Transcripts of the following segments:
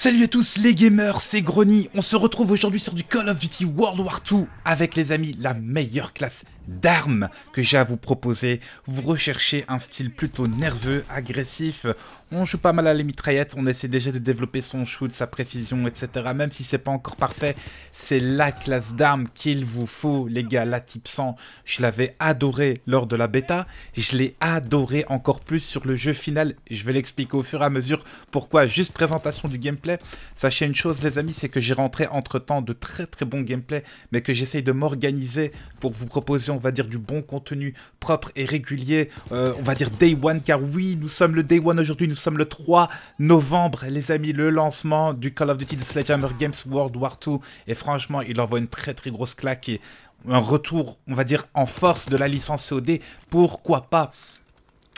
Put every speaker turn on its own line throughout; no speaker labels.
Salut à tous les gamers, c'est Grony. On se retrouve aujourd'hui sur du Call of Duty World War 2 avec les amis la meilleure classe d'armes que j'ai à vous proposer. Vous recherchez un style plutôt nerveux, agressif. On joue pas mal à la mitraillettes, on essaie déjà de développer son shoot, sa précision, etc. Même si c'est pas encore parfait, c'est la classe d'armes qu'il vous faut, les gars. La type 100, je l'avais adoré lors de la bêta. Je l'ai adoré encore plus sur le jeu final. Je vais l'expliquer au fur et à mesure pourquoi. Juste présentation du gameplay. Sachez une chose, les amis, c'est que j'ai rentré entre temps de très très bons gameplay, mais que j'essaye de m'organiser pour vous proposer on va dire, du bon contenu propre et régulier. Euh, on va dire Day One, car oui, nous sommes le Day One aujourd'hui, sommes le 3 novembre, les amis, le lancement du Call of Duty de Sledgehammer Games World War 2. Et franchement, il envoie une très très grosse claque et un retour, on va dire, en force de la licence COD. Pourquoi pas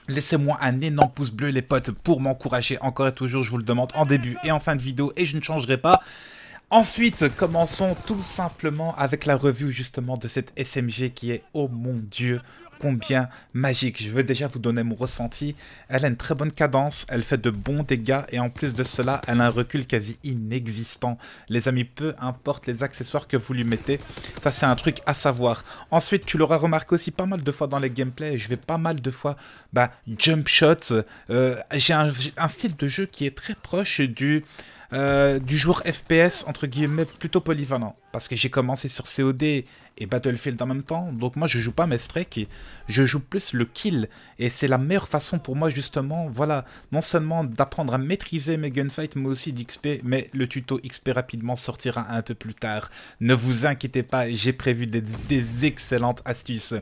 Laissez-moi un énorme pouce bleu les potes pour m'encourager encore et toujours, je vous le demande en début et en fin de vidéo et je ne changerai pas. Ensuite, commençons tout simplement avec la revue justement de cette SMG qui est, oh mon dieu, combien magique. Je veux déjà vous donner mon ressenti. Elle a une très bonne cadence, elle fait de bons dégâts et en plus de cela, elle a un recul quasi inexistant. Les amis, peu importe les accessoires que vous lui mettez, ça c'est un truc à savoir. Ensuite, tu l'auras remarqué aussi pas mal de fois dans les gameplays, je vais pas mal de fois bah, jump shots. Euh, j'ai un style de jeu qui est très proche du... Euh, du joueur FPS, entre guillemets, plutôt polyvalent. Parce que j'ai commencé sur COD et Battlefield en même temps. Donc moi, je joue pas mes strikes, je joue plus le kill. Et c'est la meilleure façon pour moi, justement, voilà, non seulement d'apprendre à maîtriser mes gunfights, mais aussi d'XP. Mais le tuto XP rapidement sortira un peu plus tard. Ne vous inquiétez pas, j'ai prévu des, des excellentes astuces.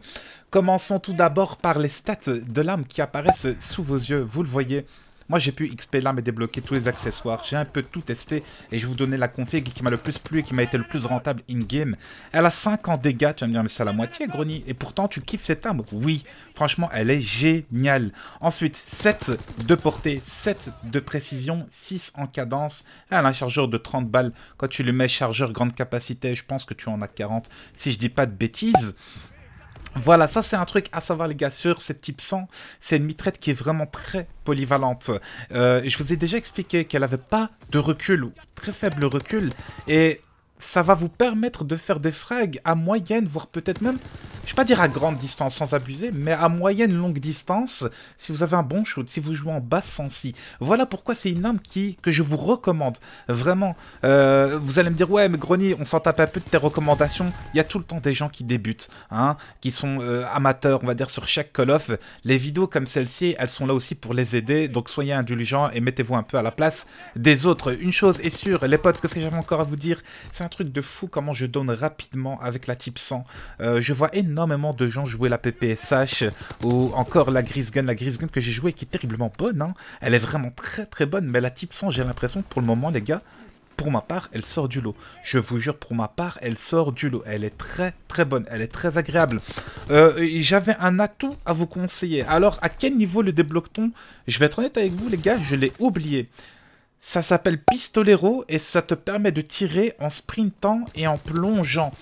Commençons tout d'abord par les stats de l'arme qui apparaissent sous vos yeux. Vous le voyez, moi, j'ai pu XP l'arme et débloquer tous les accessoires. J'ai un peu tout testé et je vais vous donner la config qui m'a le plus plu et qui m'a été le plus rentable in-game. Elle a 5 en dégâts. Tu vas me dire, mais c'est à la moitié, Grony. Et pourtant, tu kiffes cette arme? Oui, franchement, elle est géniale. Ensuite, 7 de portée, 7 de précision, 6 en cadence. Elle a un chargeur de 30 balles. Quand tu le mets chargeur grande capacité, je pense que tu en as 40. Si je dis pas de bêtises. Voilà, ça c'est un truc à savoir les gars sur cette type 100. C'est une mitraite qui est vraiment très polyvalente. Euh, je vous ai déjà expliqué qu'elle n'avait pas de recul, ou très faible recul. Et ça va vous permettre de faire des frags à moyenne, voire peut-être même, je vais pas dire à grande distance sans abuser, mais à moyenne longue distance, si vous avez un bon shoot, si vous jouez en basse sensi. Voilà pourquoi c'est une arme qui, que je vous recommande, vraiment. Euh, vous allez me dire, ouais mais Grony, on s'en tape un peu de tes recommandations, il y a tout le temps des gens qui débutent, hein, qui sont euh, amateurs, on va dire, sur chaque Call of. Les vidéos comme celle-ci, elles sont là aussi pour les aider, donc soyez indulgents et mettez-vous un peu à la place des autres. Une chose est sûre, les potes, qu'est-ce que j'avais encore à vous dire? C'est truc de fou comment je donne rapidement avec la type 100. Euh, je vois énormément de gens jouer la PPSH ou encore la Gris Gun. La Gris Gun que j'ai joué qui est terriblement bonne. Hein. Elle est vraiment très très bonne. Mais la type 100, j'ai l'impression pour le moment, les gars, pour ma part, elle sort du lot. Je vous jure, pour ma part, elle sort du lot. Elle est très très bonne, elle est très agréable. Euh, J'avais un atout à vous conseiller. Alors, à quel niveau le débloque-t-on? Je vais être honnête avec vous, les gars, je l'ai oublié. Ça s'appelle Pistolero et ça te permet de tirer en sprintant et en plongeant.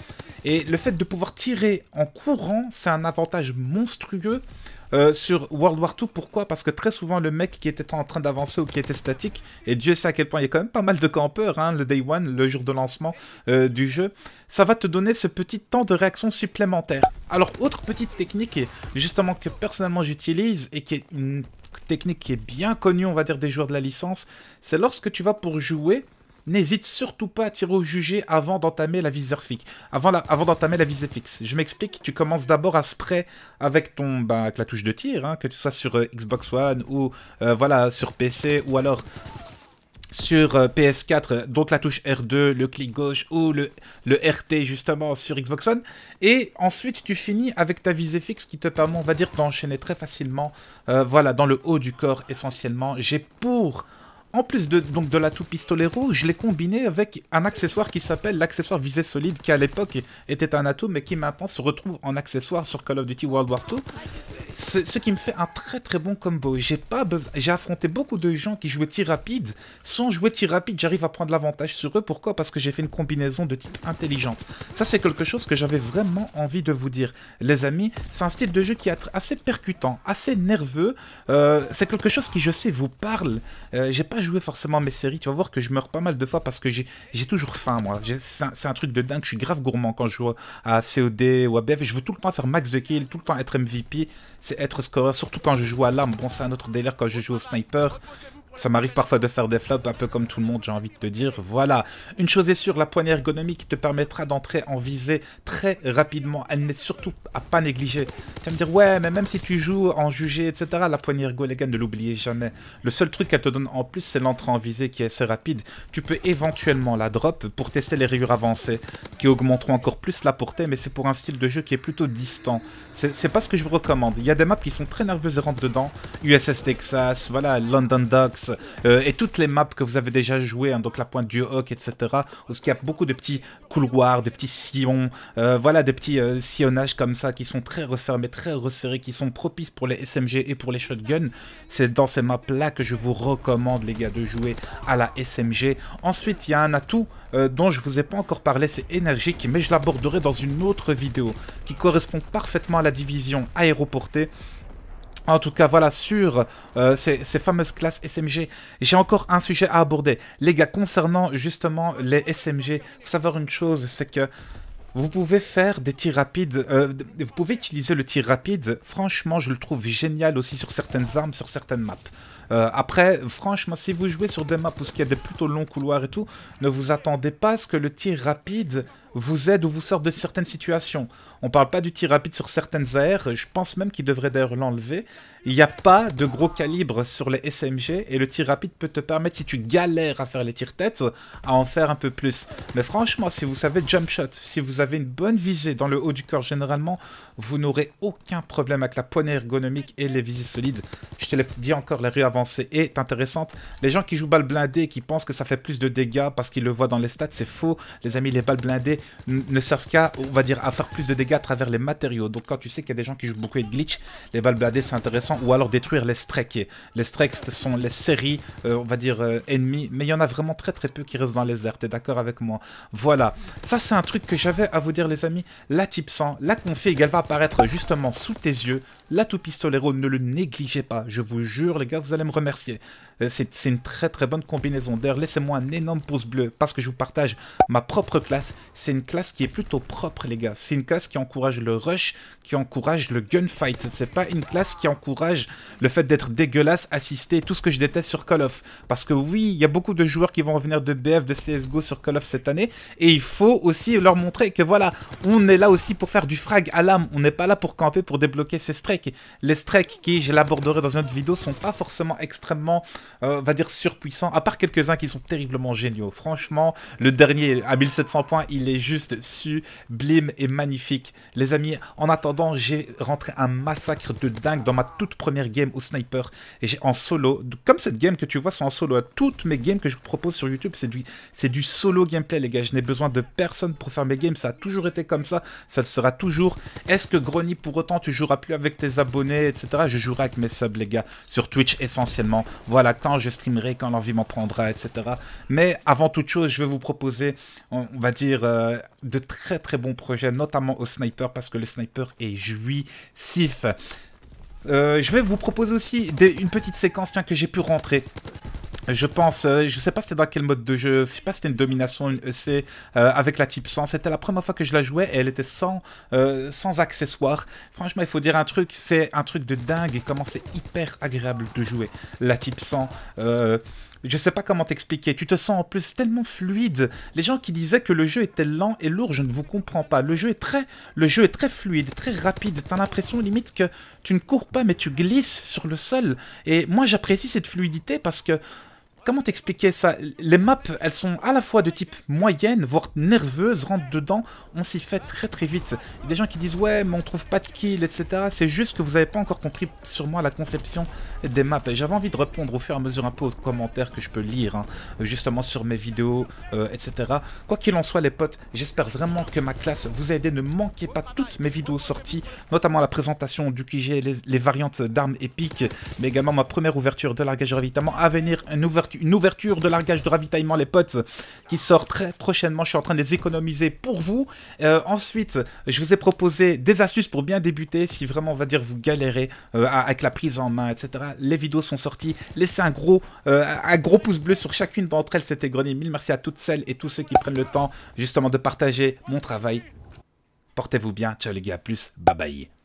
Et le fait de pouvoir tirer en courant, c'est un avantage monstrueux euh, sur World War 2. Pourquoi? Parce que très souvent, le mec qui était en train d'avancer ou qui était statique, et Dieu sait à quel point il y a quand même pas mal de campeurs, hein, le Day One, le jour de lancement euh, du jeu, ça va te donner ce petit temps de réaction supplémentaire. Alors, autre petite technique, justement que personnellement j'utilise et qui est une technique qui est bien connue, on va dire, des joueurs de la licence, c'est lorsque tu vas pour jouer, n'hésite surtout pas à tirer au jugé avant d'entamer la viseur fixe. Avant, d'entamer la visée fixe. Je m'explique, tu commences d'abord à spray avec ton, bah, avec la touche de tir, hein, que tu sois sur euh, Xbox One ou euh, voilà sur PC ou alors sur euh, PS4, donc la touche R2, le clic gauche ou le, le RT justement sur Xbox One. Et ensuite, tu finis avec ta visée fixe qui te permet, on va dire, d'enchaîner très facilement, euh, voilà, dans le haut du corps essentiellement. J'ai pour en plus de, donc, de l'atout pistolero, je l'ai combiné avec un accessoire qui s'appelle l'accessoire visée solide, qui à l'époque était un atout, mais qui maintenant se retrouve en accessoire sur Call of Duty World War 2 ce qui me fait un très très bon combo. J'ai affronté beaucoup de gens qui jouaient tir rapide. Sans jouer tir rapide, j'arrive à prendre l'avantage sur eux. Pourquoi? Parce que j'ai fait une combinaison de type intelligente. Ça, c'est quelque chose que j'avais vraiment envie de vous dire. Les amis, c'est un style de jeu qui est assez percutant, assez nerveux. Euh, c'est quelque chose qui, je sais, vous parle. Euh, j'ai pas joué forcément mes séries, tu vas voir que je meurs pas mal de fois parce que j'ai toujours faim, moi. C'est un, truc de dingue, je suis grave gourmand quand je joue à COD ou à BF. Je veux tout le temps faire max de kill, tout le temps être MVP, c'est être scorer, surtout quand je joue à l'arme. Bon, c'est un autre délire quand je joue au sniper. Ça m'arrive parfois de faire des flops, un peu comme tout le monde, j'ai envie de te dire. Voilà. Une chose est sûre, la poignée ergonomique te permettra d'entrer en visée très rapidement. Elle n'est surtout à pas négliger. Tu vas me dire, ouais, mais même si tu joues en jugé, etc., la poignée ergo, les gars, ne l'oubliez jamais. Le seul truc qu'elle te donne en plus, c'est l'entrée en visée qui est assez rapide. Tu peux éventuellement la drop pour tester les rayures avancées, qui augmenteront encore plus la portée, mais c'est pour un style de jeu qui est plutôt distant. C'est pas ce que je vous recommande. Il y a des maps qui sont très nerveuses et rentrent dedans. USS Texas, voilà, London Docks, euh, et toutes les maps que vous avez déjà jouées, hein, donc la pointe du Hawk, etc., où il y a beaucoup de petits couloirs, de petits sillons, euh, voilà, des petits euh, sillonnages comme ça qui sont très refermés, très resserrés, qui sont propices pour les SMG et pour les shotguns. C'est dans ces maps-là que je vous recommande, les gars, de jouer à la SMG. Ensuite, il y a un atout dont je vous ai pas encore parlé, c'est énergique, mais je l'aborderai dans une autre vidéo qui correspond parfaitement à la division aéroportée. En tout cas, voilà, sur euh, ces, fameuses classes SMG, j'ai encore un sujet à aborder. Les gars, concernant justement les SMG, il faut savoir une chose, c'est que vous pouvez faire des tirs rapides, euh, vous pouvez utiliser le tir rapide, franchement, je le trouve génial aussi sur certaines armes, sur certaines maps. Euh, après, franchement, si vous jouez sur des maps où il y a des plutôt longs couloirs et tout, ne vous attendez pas à ce que le tir rapide vous aide ou vous sort de certaines situations. On parle pas du tir rapide sur certaines AR, je pense même qu'il devrait d'ailleurs l'enlever. Il n'y a pas de gros calibre sur les SMG et le tir rapide peut te permettre, si tu galères à faire les tirs tête, à en faire un peu plus. Mais franchement, si vous savez jump shot, si vous avez une bonne visée dans le haut du corps généralement, vous n'aurez aucun problème avec la poignée ergonomique et les visées solides. Je te l'ai dit encore, la rue avancée est intéressante. Les gens qui jouent balles blindées, qui pensent que ça fait plus de dégâts parce qu'ils le voient dans les stats, c'est faux. Les amis, les balles blindées ne servent qu'à, va dire, à faire plus de dégâts à travers les matériaux. Donc quand tu sais qu'il y a des gens qui jouent beaucoup avec glitch, les balles blindées c'est intéressant. Ou alors détruire les strikes. Les strikes ce sont les séries, euh, on va dire, euh, ennemies. Mais il y en a vraiment très très peu qui restent dans les airs. T'es d'accord avec moi? Voilà. Ça c'est un truc que j'avais à vous dire les amis. La type 100, la config, elle va apparaître justement sous tes yeux. La tout pistolero, ne le négligez pas. Je vous jure les gars, vous allez me remercier. Euh, c'est une très très bonne combinaison. D'ailleurs, laissez-moi un énorme pouce bleu parce que je vous partage ma propre classe. C'est une classe qui est plutôt propre, les gars. C'est une classe qui encourage le rush, qui encourage le gunfight. C'est pas une classe qui encourage le fait d'être dégueulasse, assister, tout ce que je déteste sur Call of. Parce que oui, il y a beaucoup de joueurs qui vont revenir de BF, de CSGO sur Call of cette année. Et il faut aussi leur montrer que voilà, on est là aussi pour faire du frag à l'âme. On n'est pas là pour camper, pour débloquer ces strikes. Les strikes qui, je l'aborderai dans une autre vidéo, sont pas forcément extrêmement euh, va dire surpuissant, à part quelques-uns qui sont terriblement géniaux. Franchement, le dernier à 1700 points, il est juste sublime et magnifique. Les amis, en attendant, j'ai rentré un massacre de dingue dans ma toute première game au sniper. Et j'ai en solo, comme cette game que tu vois, c'est en solo. Toutes mes games que je vous propose sur YouTube, c'est du, du solo gameplay, les gars. Je n'ai besoin de personne pour faire mes games. Ça a toujours été comme ça. Ça le sera toujours. Est-ce que Grony, pour autant, tu joueras plus avec tes abonnés, etc. Je jouerai avec mes subs, les gars, sur Twitch essentiellement. Voilà, quand je streamerai quand l'envie m'en prendra, etc. Mais avant toute chose, je vais vous proposer, on, va dire, euh, de très très bons projets, notamment au sniper, parce que le sniper est jouissif. Euh, je vais vous proposer aussi une petite séquence tiens, que j'ai pu rentrer. Je pense, euh, je sais pas c'était dans quel mode de jeu, je sais pas si c'était une domination, une EC avec la type 100. C'était la première fois que je la jouais et elle était sans, sans accessoires. Franchement, il faut dire un truc, c'est un truc de dingue et comment c'est hyper agréable de jouer. La type 100, je sais pas comment t'expliquer, tu te sens en plus tellement fluide. Les gens qui disaient que le jeu était lent et lourd, je ne vous comprends pas. Le jeu est très, le jeu est très fluide, très rapide. T'as l'impression limite que tu ne cours pas mais tu glisses sur le sol. Et moi j'apprécie cette fluidité parce que comment t'expliquer ça? Les maps, elles sont à la fois de type moyenne, voire nerveuse, rentre dedans, on s'y fait très très vite. Il y a des gens qui disent ouais, mais on trouve pas de kill, etc. C'est juste que vous n'avez pas encore compris sur moi la conception des maps. Et j'avais envie de répondre au fur et à mesure un peu aux commentaires que je peux lire, hein, justement sur mes vidéos, euh, etc. Quoi qu'il en soit, les potes, j'espère vraiment que ma classe vous a aidé. Ne manquez pas toutes mes vidéos sorties, notamment la présentation du QG, les, les variantes d'armes épiques, mais également ma première ouverture de largage ravitaillement. À venir, une ouverture une ouverture de largage de ravitaillement, les potes, qui sort très prochainement. Je suis en train de les économiser pour vous. Euh, ensuite, je vous ai proposé des astuces pour bien débuter. Si vraiment, on va dire, vous galérez euh, avec la prise en main, etc. Les vidéos sont sorties. Laissez un gros, un gros pouce bleu sur chacune d'entre elles. C'était Grenier. Mille merci à toutes celles et tous ceux qui prennent le temps justement de partager mon travail. Portez-vous bien. Ciao les gars. À plus. Bye bye.